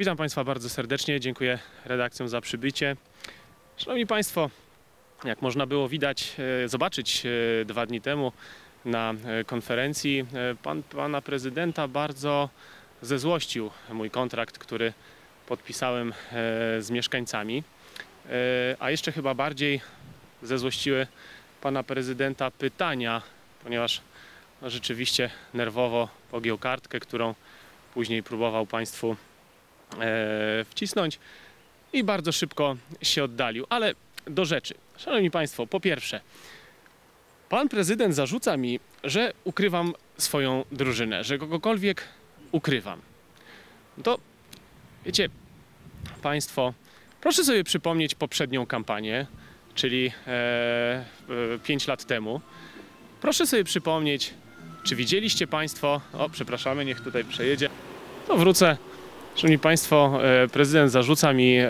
Witam Państwa bardzo serdecznie, dziękuję redakcjom za przybycie. Szanowni Państwo, jak można było widać, e, zobaczyć e, dwa dni temu na e, konferencji, pan, pana prezydenta bardzo zezłościł mój kontrakt, który podpisałem z mieszkańcami. A jeszcze chyba bardziej zezłościły pana prezydenta pytania, ponieważ no, rzeczywiście nerwowo pogiął kartkę, którą później próbował Państwu wcisnąć i bardzo szybko się oddalił. Ale do rzeczy. Szanowni Państwo, po pierwsze, pan prezydent zarzuca mi, że ukrywam swoją drużynę, że kogokolwiek ukrywam. To wiecie, Państwo, proszę sobie przypomnieć poprzednią kampanię, czyli 5 lat temu. Proszę sobie przypomnieć, czy widzieliście Państwo, o przepraszamy, niech tutaj przejedzie, to wrócę. Szanowni Państwo, e, prezydent zarzuca mi e,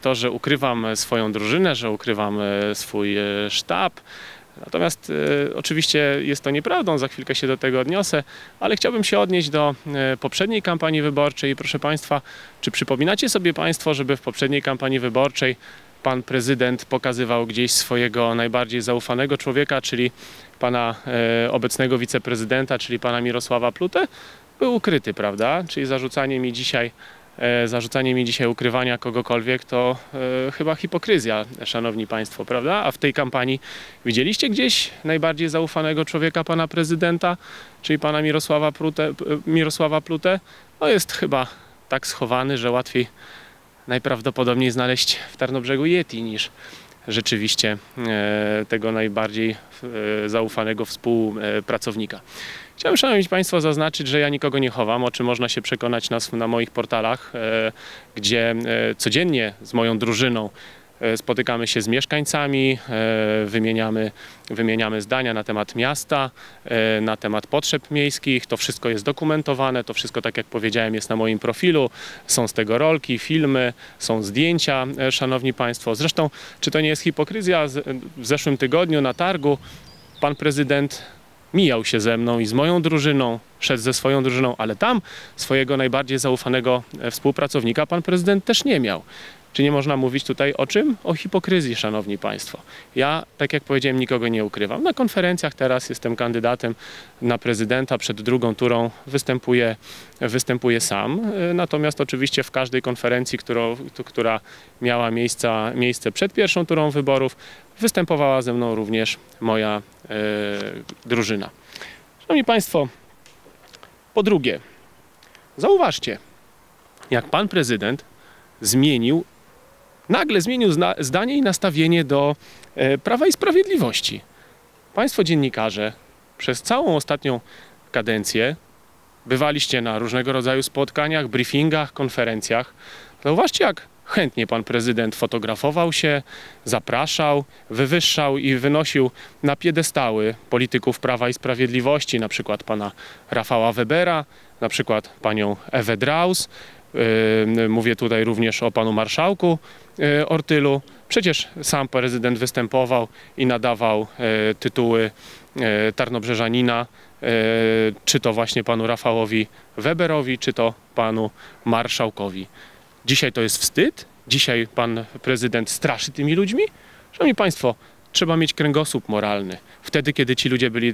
to, że ukrywam swoją drużynę, że ukrywam e, swój sztab. Natomiast oczywiście jest to nieprawdą, za chwilkę się do tego odniosę, ale chciałbym się odnieść do poprzedniej kampanii wyborczej. Proszę Państwa, czy przypominacie sobie Państwo, żeby w poprzedniej kampanii wyborczej pan prezydent pokazywał gdzieś swojego najbardziej zaufanego człowieka, czyli pana e, obecnego wiceprezydenta, czyli pana Mirosława Plutę? Był ukryty, prawda? Czyli zarzucanie mi dzisiaj e, zarzucanie mi dzisiaj ukrywania kogokolwiek to e, chyba hipokryzja, szanowni państwo, prawda? A w tej kampanii widzieliście gdzieś najbardziej zaufanego człowieka pana prezydenta, czyli pana Mirosława, Prutę, Mirosława Plutę? No jest chyba tak schowany, że łatwiej najprawdopodobniej znaleźć w Tarnobrzegu Yeti niż rzeczywiście e, tego najbardziej zaufanego współpracownika. Chciałem, Szanowni Państwo, zaznaczyć, że ja nikogo nie chowam, o czym można się przekonać na, na moich portalach, e, gdzie e, codziennie z moją drużyną e, spotykamy się z mieszkańcami, wymieniamy, wymieniamy zdania na temat miasta, na temat potrzeb miejskich. To wszystko jest dokumentowane, to wszystko, tak jak powiedziałem, jest na moim profilu. Są z tego rolki, filmy, są zdjęcia, Szanowni Państwo. Zresztą, czy to nie jest hipokryzja? W zeszłym tygodniu na targu pan prezydent mijał się ze mną i z moją drużyną, szedł ze swoją drużyną, ale tam swojego najbardziej zaufanego e, współpracownika pan prezydent też nie miał. Czy nie można mówić tutaj o czym? O hipokryzji, szanowni państwo. Ja, tak jak powiedziałem, nikogo nie ukrywam. Na konferencjach teraz jestem kandydatem na prezydenta. Przed drugą turą występuję, występuję sam. Natomiast oczywiście w każdej konferencji, którą, która miała miejsca, miejsce przed pierwszą turą wyborów, występowała ze mną również moja e, drużyna. Szanowni Państwo, po drugie, zauważcie, jak pan prezydent zmienił, nagle zmienił zdanie i nastawienie do e, Prawa i Sprawiedliwości. Państwo dziennikarze przez całą ostatnią kadencję bywaliście na różnego rodzaju spotkaniach, briefingach, konferencjach. Zauważcie, jak chętnie pan prezydent fotografował się, zapraszał, wywyższał i wynosił na piedestały polityków Prawa i Sprawiedliwości, na przykład pana Rafała Webera, na przykład panią Ewę Draus. Yy, Mówię tutaj również o panu marszałku yy, Ortylu. Przecież sam prezydent występował i nadawał yy, tytuły Tarnobrzeżanina, czy to właśnie panu Rafałowi Weberowi, czy to panu marszałkowi. Dzisiaj to jest wstyd? Dzisiaj pan prezydent straszy tymi ludźmi? Szanowni Państwo, trzeba mieć kręgosłup moralny. Wtedy, kiedy ci ludzie byli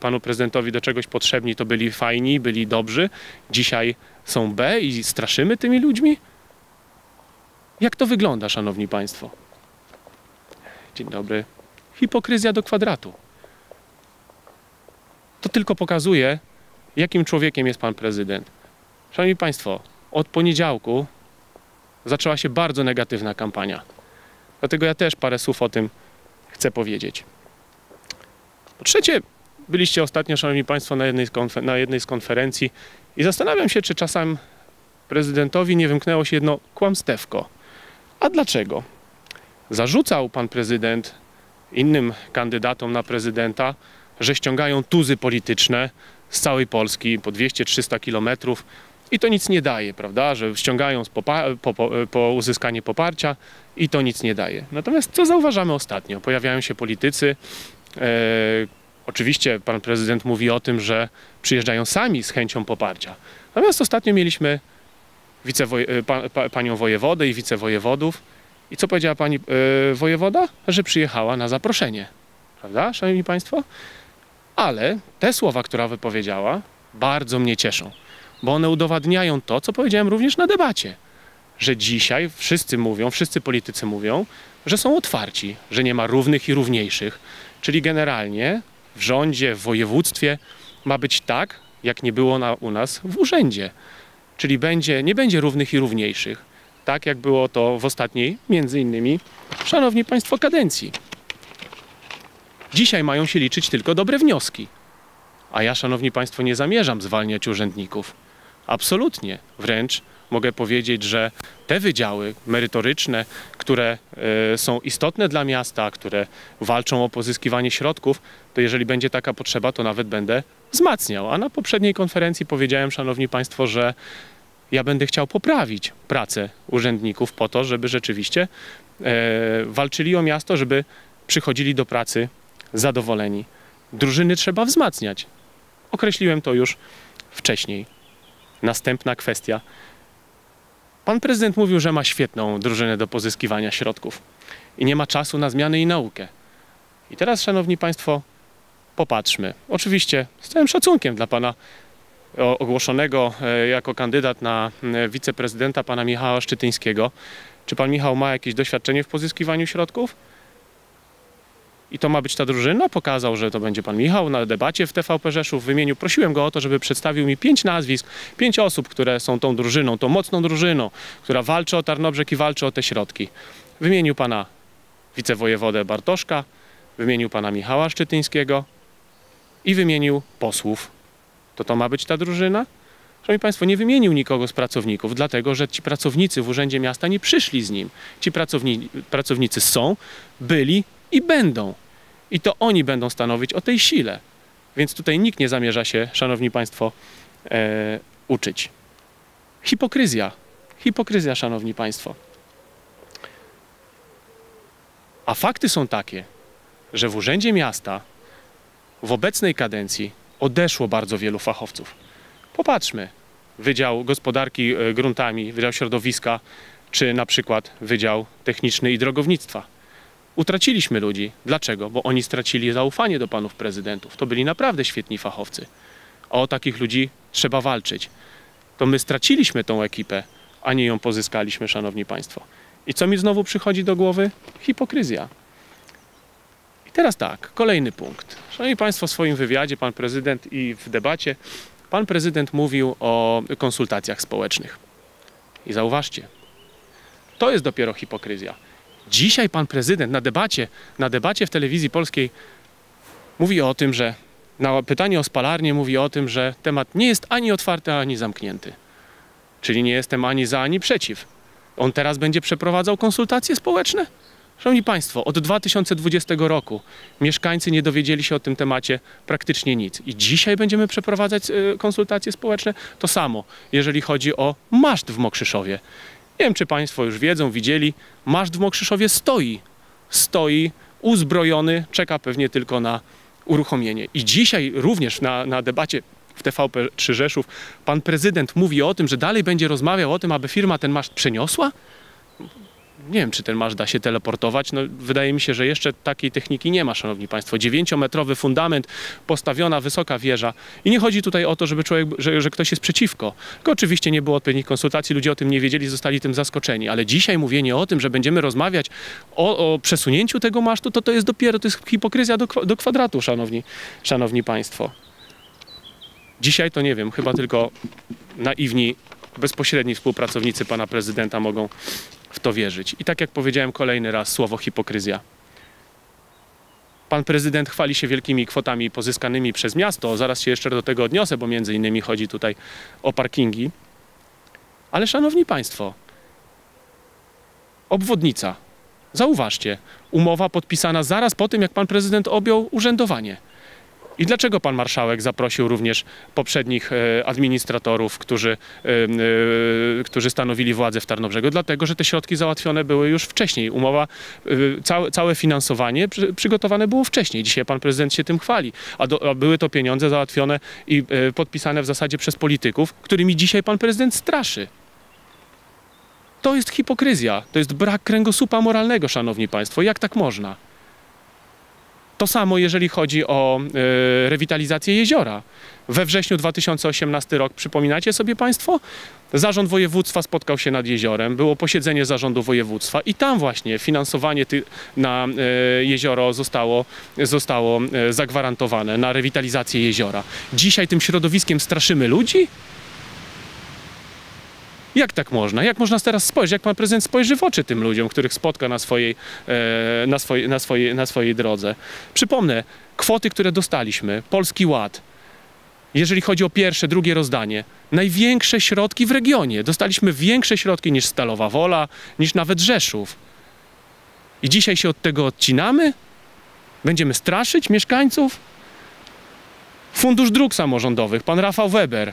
panu prezydentowi do czegoś potrzebni, to byli fajni, byli dobrzy. Dzisiaj są B i straszymy tymi ludźmi? Jak to wygląda, szanowni państwo? Dzień dobry. Hipokryzja do kwadratu. To tylko pokazuje, jakim człowiekiem jest pan prezydent. Szanowni państwo, od poniedziałku zaczęła się bardzo negatywna kampania. Dlatego ja też parę słów o tym chcę powiedzieć. Po trzecie, byliście ostatnio, Szanowni Państwo, na jednej, na jednej z konferencji i zastanawiam się, czy czasem prezydentowi nie wymknęło się jedno kłamstewko. A dlaczego? Zarzucał pan prezydent innym kandydatom na prezydenta, że ściągają tuzy polityczne z całej Polski po 200-300 kilometrów i to nic nie daje, prawda? Że ściągają po, po, po uzyskanie poparcia i to nic nie daje. Natomiast co zauważamy ostatnio? Pojawiają się politycy. E, oczywiście pan prezydent mówi o tym, że przyjeżdżają sami z chęcią poparcia. Natomiast ostatnio mieliśmy e, pa, pa, panią wojewodę i wicewojewodów. I co powiedziała pani e, wojewoda? Że przyjechała na zaproszenie. Prawda, szanowni państwo? Ale te słowa, które wypowiedziała, bardzo mnie cieszą, bo one udowadniają to, co powiedziałem również na debacie, że dzisiaj wszyscy mówią, wszyscy politycy mówią, że są otwarci, że nie ma równych i równiejszych. Czyli generalnie w rządzie, w województwie ma być tak, jak nie było na, u nas w urzędzie. Czyli będzie, nie będzie równych i równiejszych, tak jak było to w ostatniej, między innymi, szanowni państwo, kadencji. Dzisiaj mają się liczyć tylko dobre wnioski. A ja, szanowni państwo, nie zamierzam zwalniać urzędników. Absolutnie. Wręcz mogę powiedzieć, że te wydziały merytoryczne, które e, są istotne dla miasta, które walczą o pozyskiwanie środków, to jeżeli będzie taka potrzeba, to nawet będę wzmacniał. A na poprzedniej konferencji powiedziałem, szanowni państwo, że ja będę chciał poprawić pracę urzędników po to, żeby rzeczywiście e, walczyli o miasto, żeby przychodzili do pracy zadowoleni. Drużyny trzeba wzmacniać. Określiłem to już wcześniej. Następna kwestia. Pan prezydent mówił, że ma świetną drużynę do pozyskiwania środków i nie ma czasu na zmiany i naukę. I teraz, szanowni państwo, popatrzmy. Oczywiście z całym szacunkiem dla pana ogłoszonego e, jako kandydat na wiceprezydenta pana Michała Szczytyńskiego. Czy pan Michał ma jakieś doświadczenie w pozyskiwaniu środków? I to ma być ta drużyna? Pokazał, że to będzie pan Michał na debacie w TVP Rzeszów. Wymienił, prosiłem go o to, żeby przedstawił mi pięć nazwisk, pięć osób, które są tą drużyną, tą mocną drużyną, która walczy o Tarnobrzeg i walczy o te środki. Wymienił pana wicewojewodę Bartoszka, wymienił pana Michała Szczytyńskiego i wymienił posłów. To to ma być ta drużyna? Szanowni Państwo, nie wymienił nikogo z pracowników, dlatego że ci pracownicy w Urzędzie Miasta nie przyszli z nim. Ci pracowni, pracownicy są, byli i będą. I to oni będą stanowić o tej sile. Więc tutaj nikt nie zamierza się, Szanowni Państwo, e, uczyć. Hipokryzja. Hipokryzja, Szanowni Państwo. A fakty są takie, że w Urzędzie Miasta w obecnej kadencji odeszło bardzo wielu fachowców. Popatrzmy. Wydział Gospodarki e, Gruntami, Wydział Środowiska, czy na przykład Wydział Techniczny i Drogownictwa. Utraciliśmy ludzi. Dlaczego? Bo oni stracili zaufanie do panów prezydentów. To byli naprawdę świetni fachowcy. O takich ludzi trzeba walczyć. To my straciliśmy tą ekipę, a nie ją pozyskaliśmy, szanowni państwo. I co mi znowu przychodzi do głowy? Hipokryzja. I teraz tak, kolejny punkt. Szanowni Państwo, w swoim wywiadzie pan prezydent i w debacie pan prezydent mówił o konsultacjach społecznych. I zauważcie, to jest dopiero hipokryzja. Dzisiaj pan prezydent na debacie, na debacie w telewizji polskiej mówi o tym, że na pytanie o spalarnię mówi o tym, że temat nie jest ani otwarty, ani zamknięty. Czyli nie jestem ani za, ani przeciw. On teraz będzie przeprowadzał konsultacje społeczne? Szanowni Państwo, od 2020 roku mieszkańcy nie dowiedzieli się o tym temacie praktycznie nic. I dzisiaj będziemy przeprowadzać e, konsultacje społeczne? To samo, jeżeli chodzi o maszt w Mokrzyszowie. Nie wiem, czy Państwo już wiedzą, widzieli, maszt w Mokrzyszowie stoi. Stoi, uzbrojony, czeka pewnie tylko na uruchomienie. I dzisiaj również na, na debacie w TVP3 Rzeszów pan prezydent mówi o tym, że dalej będzie rozmawiał o tym, aby firma ten maszt przeniosła? Nie wiem, czy ten maszt da się teleportować. No, wydaje mi się, że jeszcze takiej techniki nie ma, szanowni państwo. Dziewięciometrowy fundament, postawiona wysoka wieża. I nie chodzi tutaj o to, żeby człowiek, że, że ktoś jest przeciwko. Tylko oczywiście nie było odpowiednich konsultacji, ludzie o tym nie wiedzieli, zostali tym zaskoczeni. Ale dzisiaj mówienie o tym, że będziemy rozmawiać o, o przesunięciu tego masztu, to to jest dopiero, to jest hipokryzja do, do kwadratu, szanowni, szanowni państwo. Dzisiaj to nie wiem, chyba tylko naiwni, bezpośredni współpracownicy pana prezydenta mogą to wierzyć. I tak jak powiedziałem kolejny raz, słowo hipokryzja. Pan prezydent chwali się wielkimi kwotami pozyskanymi przez miasto. Zaraz się jeszcze do tego odniosę, bo między innymi chodzi tutaj o parkingi. Ale szanowni państwo, obwodnica. Zauważcie, umowa podpisana zaraz po tym, jak pan prezydent objął urzędowanie. I dlaczego pan marszałek zaprosił również poprzednich e, administratorów, którzy, e, e, którzy stanowili władzę w Tarnobrzegu? Dlatego, że te środki załatwione były już wcześniej. Umowa, całe, finansowanie przy, przygotowane było wcześniej. Dzisiaj pan prezydent się tym chwali. A, do, a były to pieniądze załatwione i podpisane w zasadzie przez polityków, którymi dzisiaj pan prezydent straszy. To jest hipokryzja, to jest brak kręgosłupa moralnego, szanowni państwo. Jak tak można? To samo, jeżeli chodzi o e, rewitalizację jeziora. We wrześniu 2018 rok, przypominacie sobie Państwo? Zarząd województwa spotkał się nad jeziorem, było posiedzenie zarządu województwa i tam właśnie finansowanie na e, jezioro zostało, zostało e, zagwarantowane, na rewitalizację jeziora. Dzisiaj tym środowiskiem straszymy ludzi? Jak tak można? Jak można teraz spojrzeć? Jak pan prezydent spojrzy w oczy tym ludziom, których spotka na swojej, e, na swojej, na swojej, na swojej drodze? Przypomnę, kwoty, które dostaliśmy, Polski Ład, jeżeli chodzi o pierwsze, drugie rozdanie, największe środki w regionie. Dostaliśmy większe środki niż Stalowa Wola, niż nawet Rzeszów. I dzisiaj się od tego odcinamy? Będziemy straszyć mieszkańców? Fundusz Dróg Samorządowych, pan Rafał Weber,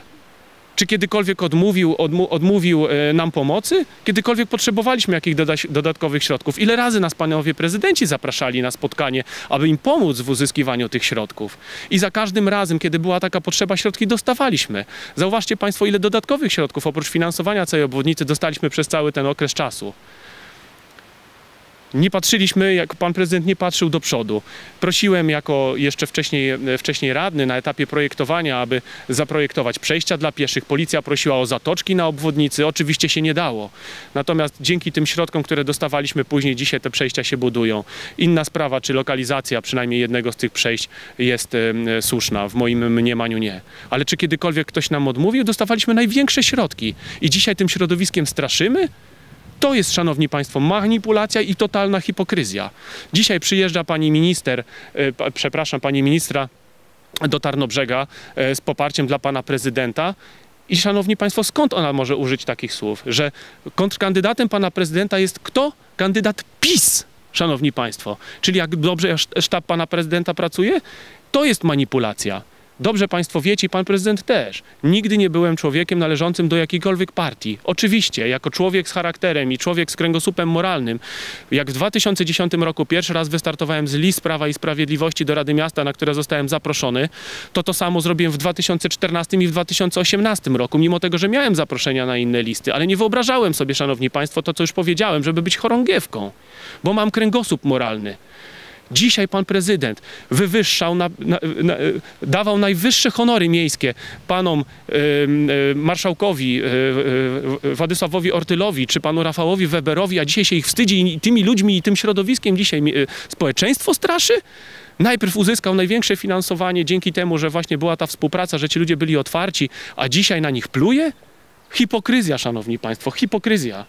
czy kiedykolwiek odmówił, odmówił e, nam pomocy? Kiedykolwiek potrzebowaliśmy jakichś dodatkowych środków? Ile razy nas panowie prezydenci zapraszali na spotkanie, aby im pomóc w uzyskiwaniu tych środków? I za każdym razem, kiedy była taka potrzeba, środki dostawaliśmy. Zauważcie państwo, ile dodatkowych środków oprócz finansowania całej obwodnicy dostaliśmy przez cały ten okres czasu. Nie patrzyliśmy, jak pan prezydent nie patrzył do przodu. Prosiłem jako jeszcze wcześniej, wcześniej radny na etapie projektowania, aby zaprojektować przejścia dla pieszych. Policja prosiła o zatoczki na obwodnicy. Oczywiście się nie dało. Natomiast dzięki tym środkom, które dostawaliśmy później, dzisiaj te przejścia się budują. Inna sprawa, czy lokalizacja przynajmniej jednego z tych przejść jest słuszna. W moim mniemaniu nie. Ale czy kiedykolwiek ktoś nam odmówił? Dostawaliśmy największe środki. I dzisiaj tym środowiskiem straszymy? To jest, szanowni państwo, manipulacja i totalna hipokryzja. Dzisiaj przyjeżdża pani minister, e, przepraszam, pani ministra do Tarnobrzega e, z poparciem dla pana prezydenta i szanowni państwo, skąd ona może użyć takich słów, że kontrkandydatem pana prezydenta jest kto? Kandydat PiS, szanowni państwo. Czyli jak dobrze sztab pana prezydenta pracuje? To jest manipulacja. Dobrze Państwo wiecie Pan Prezydent też. Nigdy nie byłem człowiekiem należącym do jakiejkolwiek partii. Oczywiście, jako człowiek z charakterem i człowiek z kręgosłupem moralnym, jak w 2010 roku pierwszy raz wystartowałem z list Prawa i Sprawiedliwości do Rady Miasta, na które zostałem zaproszony, to to samo zrobiłem w 2014 i w 2018 roku, mimo tego, że miałem zaproszenia na inne listy, ale nie wyobrażałem sobie, Szanowni Państwo, to co już powiedziałem, żeby być chorągiewką, bo mam kręgosłup moralny. Dzisiaj pan prezydent wywyższał, na, na, na, dawał najwyższe honory miejskie panom y, y, marszałkowi y, Władysławowi Ortylowi czy panu Rafałowi Weberowi, a dzisiaj się ich wstydzi i tymi ludźmi i tym środowiskiem dzisiaj społeczeństwo straszy? Najpierw uzyskał największe finansowanie dzięki temu, że właśnie była ta współpraca, że ci ludzie byli otwarci, a dzisiaj na nich pluje? Hipokryzja, szanowni państwo, hipokryzja.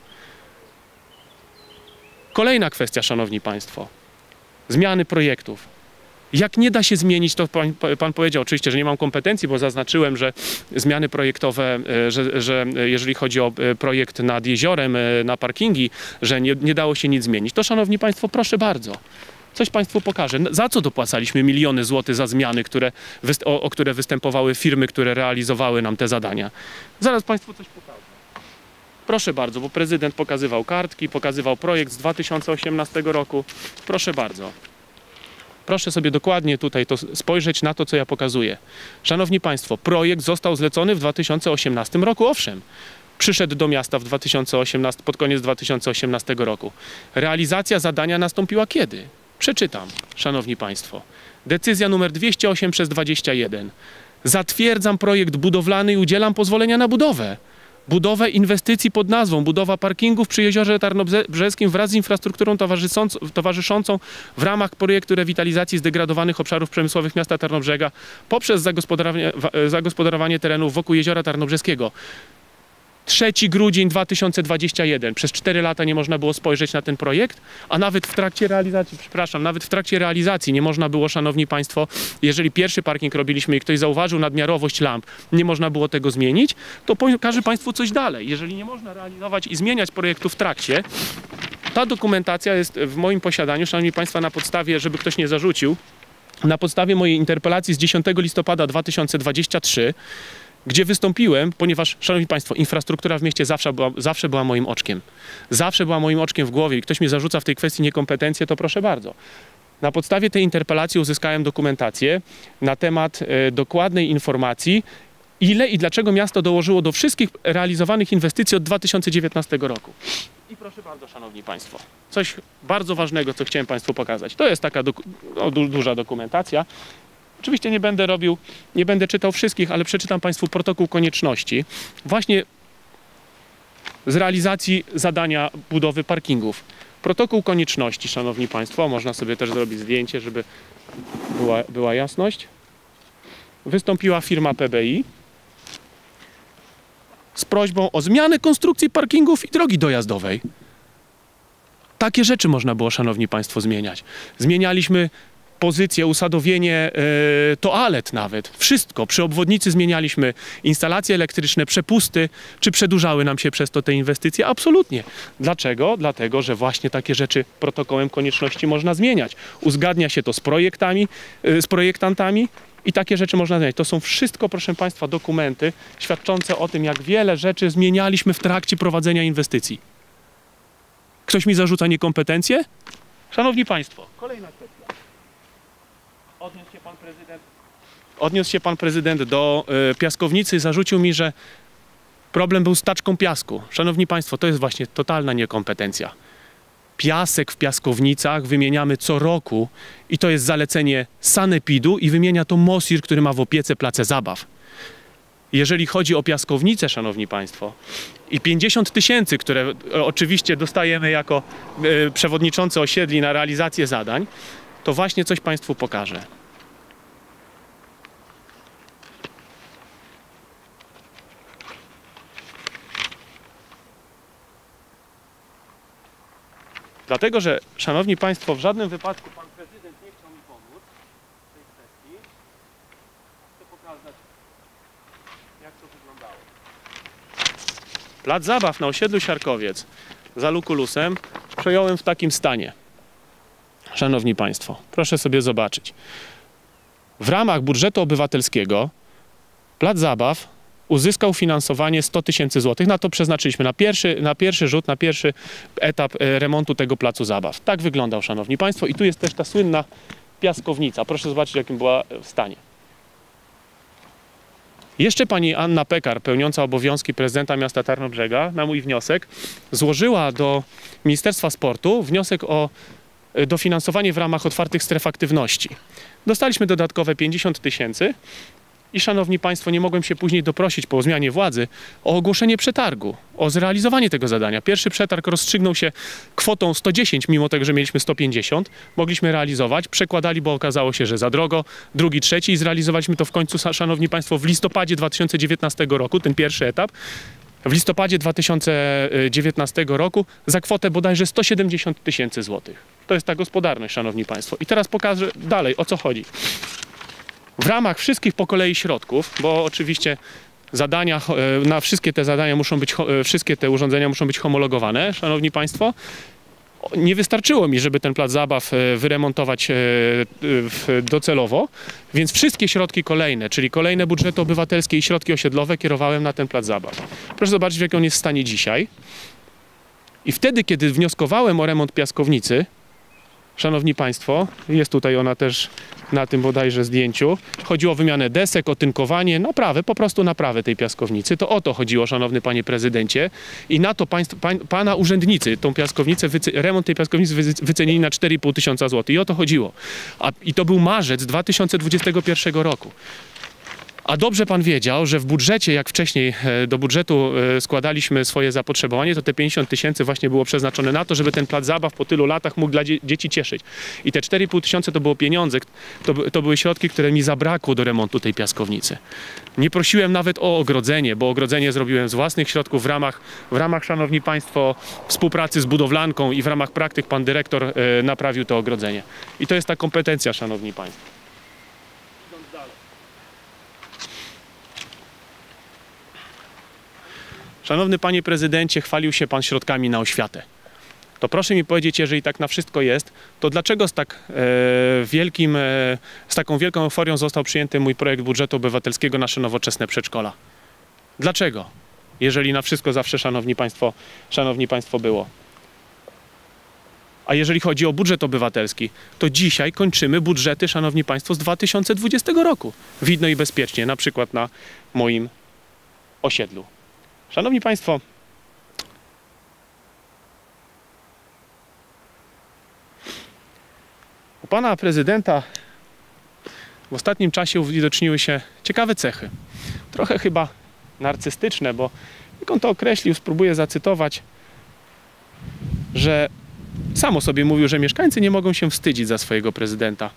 Kolejna kwestia, szanowni państwo zmiany projektów. Jak nie da się zmienić, to pan, pan, powiedział oczywiście, że nie mam kompetencji, bo zaznaczyłem, że zmiany projektowe, e, że, że jeżeli chodzi o e, projekt nad jeziorem, e, na parkingi, że nie, nie dało się nic zmienić. To szanowni państwo, proszę bardzo. Coś Państwu pokażę. Za co dopłacaliśmy miliony złotych za zmiany, które, o, o które występowały firmy, które realizowały nam te zadania? Zaraz Państwu coś pokażę. Proszę bardzo, bo prezydent pokazywał kartki, pokazywał projekt z 2018 roku. Proszę bardzo. Proszę sobie dokładnie tutaj to spojrzeć na to, co ja pokazuję. Szanowni Państwo, projekt został zlecony w 2018 roku, owszem. Przyszedł do miasta w 2018, pod koniec 2018 roku. Realizacja zadania nastąpiła kiedy? Przeczytam, Szanowni Państwo. Decyzja numer 208 przez 21. Zatwierdzam projekt budowlany i udzielam pozwolenia na budowę budowę inwestycji pod nazwą budowa parkingów przy jeziorze Tarnobrzeskim wraz z infrastrukturą towarzyszącą w ramach projektu rewitalizacji zdegradowanych obszarów przemysłowych miasta Tarnobrzega poprzez zagospodarowanie, zagospodarowanie terenów wokół jeziora Tarnobrzeskiego. 3 grudzień 2021. Przez 4 lata nie można było spojrzeć na ten projekt, a nawet w trakcie realizacji, przepraszam, nawet w trakcie realizacji nie można było, szanowni państwo, jeżeli pierwszy parking robiliśmy i ktoś zauważył nadmiarowość lamp, nie można było tego zmienić, to pokażę państwu coś dalej. Jeżeli nie można realizować i zmieniać projektu w trakcie, ta dokumentacja jest w moim posiadaniu, szanowni państwo, na podstawie, żeby ktoś nie zarzucił, na podstawie mojej interpelacji z 10 listopada 2023 gdzie wystąpiłem, ponieważ, szanowni państwo, infrastruktura w mieście zawsze była, zawsze była moim oczkiem. Zawsze była moim oczkiem w głowie i ktoś mi zarzuca w tej kwestii niekompetencje, to proszę bardzo. Na podstawie tej interpelacji uzyskałem dokumentację na temat e, dokładnej informacji, ile i dlaczego miasto dołożyło do wszystkich realizowanych inwestycji od 2019 roku. I proszę bardzo, Szanowni Państwo, coś bardzo ważnego, co chciałem Państwu pokazać. To jest taka doku- no, du- duża dokumentacja. Oczywiście nie będę robił, nie będę czytał wszystkich, ale przeczytam Państwu protokół konieczności właśnie z realizacji zadania budowy parkingów. Protokół konieczności, Szanowni Państwo, można sobie też zrobić zdjęcie, żeby była, była jasność. Wystąpiła firma PBI z prośbą o zmianę konstrukcji parkingów i drogi dojazdowej. Takie rzeczy można było, Szanowni Państwo, zmieniać. Zmienialiśmy pozycję, usadowienie e, toalet nawet. Wszystko. Przy obwodnicy zmienialiśmy instalacje elektryczne, przepusty. Czy przedłużały nam się przez to te inwestycje? Absolutnie. Dlaczego? Dlatego, że właśnie takie rzeczy protokołem konieczności można zmieniać. Uzgadnia się to z projektami, e, z projektantami i takie rzeczy można zmieniać. To są wszystko, proszę Państwa, dokumenty świadczące o tym, jak wiele rzeczy zmienialiśmy w trakcie prowadzenia inwestycji. Ktoś mi zarzuca niekompetencje? Szanowni Państwo, kolejna kwestia. Odniósł się pan prezydent, odniósł się pan prezydent do y, piaskownicy i zarzucił mi, że problem był z taczką piasku. Szanowni Państwo, to jest właśnie totalna niekompetencja. Piasek w piaskownicach wymieniamy co roku i to jest zalecenie Sanepidu i wymienia to Mosir, który ma w opiece place zabaw. Jeżeli chodzi o piaskownicę, szanowni państwo, i 50 tysięcy, które e, oczywiście dostajemy jako e, przewodniczący osiedli na realizację zadań, to właśnie coś państwu pokażę. Dlatego, że szanowni państwo, w żadnym wypadku pan prezydent nie chciał mi pomóc w tej kwestii. Chcę pokazać, jak to wyglądało. Plac zabaw na osiedlu Siarkowiec za Lukulusem przejąłem w takim stanie. Szanowni Państwo, proszę sobie zobaczyć. W ramach budżetu obywatelskiego plac zabaw uzyskał finansowanie 100 tysięcy złotych. Na to przeznaczyliśmy, na pierwszy, na pierwszy rzut, na pierwszy etap e, remontu tego placu zabaw. Tak wyglądał, Szanowni Państwo. I tu jest też ta słynna piaskownica. Proszę zobaczyć, jakim była w stanie. Jeszcze pani Anna Pekar, pełniąca obowiązki prezydenta miasta Tarnobrzega, na mój wniosek, złożyła do Ministerstwa Sportu wniosek o e, dofinansowanie w ramach otwartych stref aktywności. Dostaliśmy dodatkowe 50 tysięcy i szanowni państwo, nie mogłem się później doprosić po zmianie władzy o ogłoszenie przetargu, o zrealizowanie tego zadania. Pierwszy przetarg rozstrzygnął się kwotą 110, mimo tego, że mieliśmy 150. Mogliśmy realizować, przekładali, bo okazało się, że za drogo. Drugi, trzeci i zrealizowaliśmy to w końcu, szanowni państwo, w listopadzie 2019 roku, ten pierwszy etap. W listopadzie 2019 roku za kwotę bodajże 170 tysięcy złotych. To jest ta gospodarność, szanowni państwo. I teraz pokażę dalej, o co chodzi w ramach wszystkich po kolei środków, bo oczywiście zadania, e, na wszystkie te zadania muszą być, e, wszystkie te urządzenia muszą być homologowane, szanowni państwo. Nie wystarczyło mi, żeby ten plac zabaw e, wyremontować docelowo, więc wszystkie środki kolejne, czyli kolejne budżety obywatelskie i środki osiedlowe kierowałem na ten plac zabaw. Proszę zobaczyć, w jakim on jest w stanie dzisiaj. I wtedy, kiedy wnioskowałem o remont piaskownicy, Szanowni Państwo, jest tutaj ona też na tym bodajże zdjęciu. Chodziło o wymianę desek, o tynkowanie, naprawę, po prostu naprawę tej piaskownicy. To o to chodziło, szanowny panie prezydencie. I na to państw, pań, pana urzędnicy tą piaskownicę, remont tej piaskownicy wy- wycenili na 4,5 tysiąca złotych. I o to chodziło. A, I to był marzec 2021 roku. A dobrze pan wiedział, że w budżecie, jak wcześniej e, do budżetu e, składaliśmy swoje zapotrzebowanie, to te 50 tysięcy właśnie było przeznaczone na to, żeby ten plac zabaw po tylu latach mógł dla dzie- dzieci cieszyć. I te 4,5 tysiące to było pieniądze, to, to były środki, które mi zabrakło do remontu tej piaskownicy. Nie prosiłem nawet o ogrodzenie, bo ogrodzenie zrobiłem z własnych środków w ramach, w ramach szanowni państwo, współpracy z budowlanką i w ramach praktyk pan dyrektor e, naprawił to ogrodzenie. I to jest ta kompetencja, szanowni państwo. Idąc dalej. Szanowny panie prezydencie, chwalił się pan środkami na oświatę. To proszę mi powiedzieć, jeżeli tak na wszystko jest, to dlaczego z tak e, wielkim, e, z taką wielką euforią został przyjęty mój projekt budżetu obywatelskiego nasze nowoczesne przedszkola? Dlaczego? Jeżeli na wszystko zawsze, szanowni państwo, szanowni państwo było. A jeżeli chodzi o budżet obywatelski, to dzisiaj kończymy budżety, szanowni państwo, z 2020 roku. Widno i bezpiecznie, na przykład na moim osiedlu. Szanowni Państwo, u pana prezydenta w ostatnim czasie uwidoczniły się ciekawe cechy. Trochę chyba narcystyczne, bo jak on to określił, spróbuję zacytować, że sam o sobie mówił, że mieszkańcy nie mogą się wstydzić za swojego prezydenta.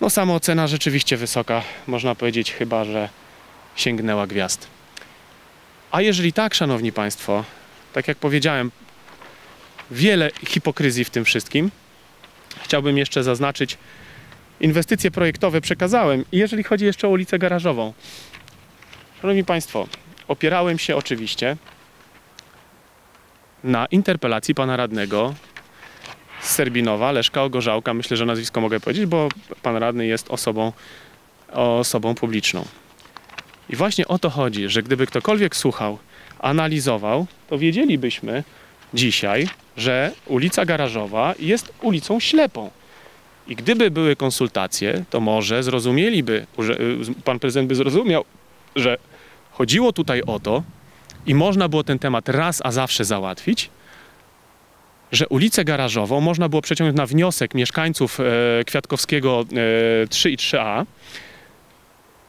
No samoocena rzeczywiście wysoka, można powiedzieć chyba, że sięgnęła gwiazd. A jeżeli tak, szanowni państwo, tak jak powiedziałem, wiele hipokryzji w tym wszystkim. Chciałbym jeszcze zaznaczyć, inwestycje projektowe przekazałem. I jeżeli chodzi jeszcze o ulicę garażową, szanowni państwo, opierałem się oczywiście na interpelacji pana radnego z Serbinowa, Leszka Ogorzałka. Myślę, że nazwisko mogę powiedzieć, bo pan radny jest osobą, osobą publiczną. I właśnie o to chodzi, że gdyby ktokolwiek słuchał, analizował, to wiedzielibyśmy dzisiaj, że ulica Garażowa jest ulicą ślepą. I gdyby były konsultacje, to może zrozumieliby, y, pan prezydent by zrozumiał, że chodziło tutaj o to i można było ten temat raz a zawsze załatwić, że ulicę Garażową można było przeciągnąć na wniosek mieszkańców e, Kwiatkowskiego e, 3 i 3A.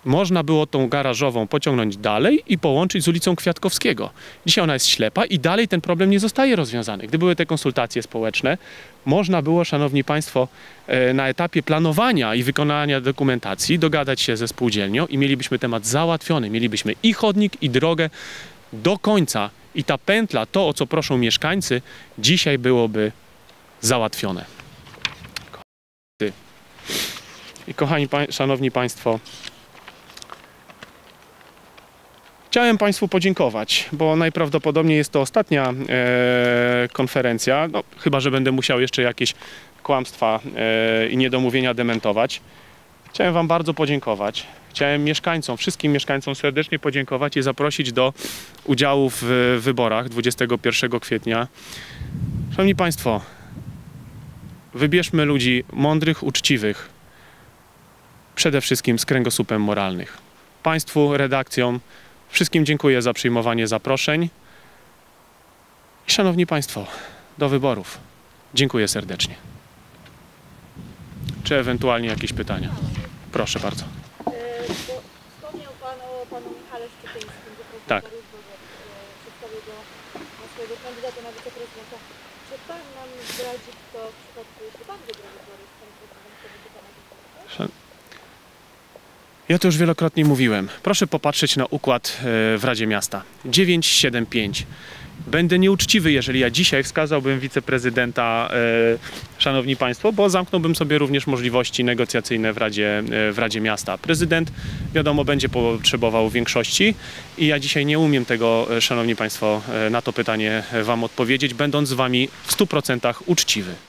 Można było tą garażową pociągnąć dalej i połączyć z ulicą Kwiatkowskiego. Dzisiaj ona jest ślepa i dalej ten problem nie zostaje rozwiązany. Gdy były te konsultacje społeczne, można było, szanowni państwo, e, na etapie planowania i wykonania dokumentacji dogadać się ze spółdzielnią i mielibyśmy temat załatwiony. Mielibyśmy i chodnik, i drogę do końca. I ta pętla, to o co proszą mieszkańcy, dzisiaj byłoby załatwione. I kochani, szanowni państwo, Chciałem Państwu podziękować, bo najprawdopodobniej jest to ostatnia e, konferencja, no, chyba że będę musiał jeszcze jakieś kłamstwa e, i niedomówienia dementować. Chciałem Wam bardzo podziękować. Chciałem mieszkańcom, wszystkim mieszkańcom serdecznie podziękować i zaprosić do udziału w wyborach 21 kwietnia. Szanowni Państwo, wybierzmy ludzi mądrych, uczciwych, przede wszystkim z kręgosłupem moralnych. Państwu, redakcjom, Wszystkim dziękuję za przyjmowanie zaproszeń. I szanowni Państwo, do wyborów. Dziękuję serdecznie. Czy ewentualnie jakieś pytania? Proszę bardzo. Wspomniał Pan o Panu Michale Tak. e, przedstawił go na swojego kandydata na wiceprezydenta. Czy Pan nam zdradzi, kto w przypadku, jeśli Pan wygra wybory? Ja to już wielokrotnie mówiłem. Proszę popatrzeć na układ e, w Radzie Miasta. 975. Będę nieuczciwy, jeżeli ja dzisiaj wskazałbym wiceprezydenta, e, szanowni państwo, bo zamknąłbym sobie również możliwości negocjacyjne w Radzie, e, w Radzie Miasta. Prezydent, wiadomo, będzie potrzebował większości i ja dzisiaj nie umiem tego, szanowni państwo, na to pytanie wam odpowiedzieć, będąc z wami w 100% uczciwy.